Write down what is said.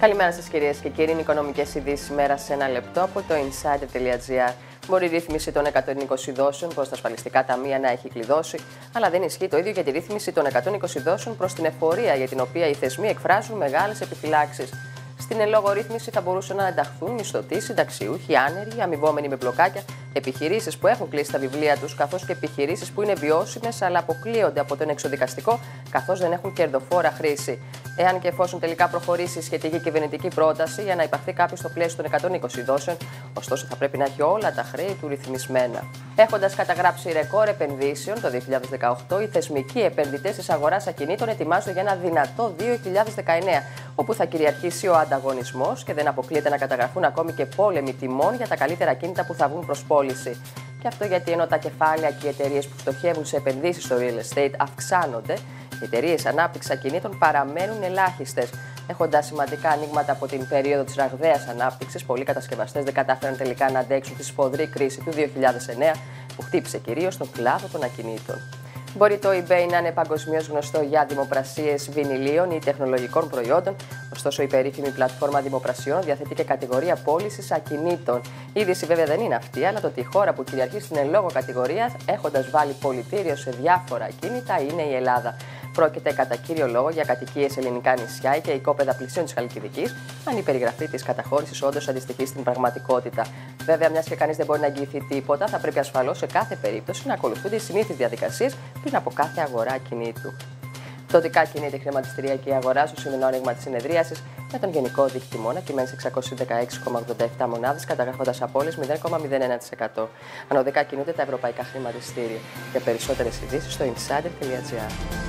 Καλημέρα σας, κυρίες και κύριοι. Είναι οικονομικέ ειδήσεις μέρα σε ένα λεπτό από το insider.gr. Μπορεί η ρύθμιση των 120 δόσεων προς τα ασφαλιστικά ταμεία να έχει κλειδώσει, αλλά δεν ισχύει το ίδιο για τη ρύθμιση των 120 δόσεων προς την εφορία, για την οποία οι θεσμοί εκφράζουν μεγάλες επιφυλάξεις. Στην ελόγω ρύθμιση θα μπορούσαν να ενταχθούν μισθωτοί, συνταξιούχοι, άνεργοι, αμοιβόμενοι με μπλοκάκια, επιχειρήσεις που έχουν κλείσει τα βιβλία τους, καθώς και επιχειρήσεις που είναι βιώσιμες αλλά αποκλείονται από τον εξοδικαστικό, καθώς δεν έχουν κερδοφόρα χρήση. Εάν και εφόσον τελικά προχωρήσει η σχετική κυβερνητική πρόταση για να υπαρθεί κάποιος στο πλαίσιο των 120 δόσεων, ωστόσο θα πρέπει να έχει όλα τα χρέη του ρυθμισμένα. Έχοντας καταγράψει ρεκόρ επενδύσεων το 2018, οι θεσμικοί επενδυτές της αγοράς ακινήτων ετοιμάζονται για ένα δυνατό 2019, όπου θα κυριαρχήσει ο ανταγωνισμός και δεν αποκλείεται να καταγραφούν ακόμη και πόλεμοι τιμών για τα καλύτερα κίνητα που θα βγουν προς πώληση. Και αυτό γιατί ενώ τα κεφάλαια και οι εταιρείες που στοχεύουν σε επενδύσεις στο real estate αυξάνονται, οι εταιρείες ανάπτυξης ακινήτων παραμένουν ελάχιστες. Έχοντας σημαντικά ανοίγματα από την περίοδο της ραγδαίας ανάπτυξης, πολλοί κατασκευαστές δεν κατάφεραν τελικά να αντέξουν τη σφοδρή κρίση του 2009 που χτύπησε κυρίως τον κλάδο των ακινήτων. Μπορεί το eBay να είναι παγκοσμίως γνωστό για δημοπρασίες βινιλίων ή τεχνολογικών προϊόντων, ωστόσο η περίφημη πλατφόρμα δημοπρασιών διαθέτει και κατηγορία πώλησης ακινήτων. Η είδηση βέβαια δεν είναι αυτή, αλλά το ότι η χώρα που κυριαρχεί στην εν λόγω κατηγορία, έχοντας βάλει πολιτήριο σε διάφορα ακίνητα, είναι η Ελλάδα. Πρόκειται κατά κύριο λόγο για κατοικίες ελληνικά νησιά και οικόπεδα πλησίων της Χαλκιδικής, αν η περιγραφή της καταχώρησης όντως αντιστοιχεί στην πραγματικότητα. Βέβαια, μιας και κανείς δεν μπορεί να εγγυηθεί τίποτα, θα πρέπει ασφαλώς σε κάθε περίπτωση να ακολουθούνται οι συνήθεις διαδικασίες πριν από κάθε αγορά κινήτου. Πτωτικά κινείται η χρηματιστηριακή αγορά στο σημερινό άνοιγμα της συνεδρίασης με τον γενικό δείκτη μόνα κειμένης σε 616,87 μονάδες, καταγράφοντας απόλυε 0,01%. Ανωδικά κινούνται τα ευρωπαϊκά χρηματιστήρια. Για περισσότερες ειδήσεις στο insider.gr.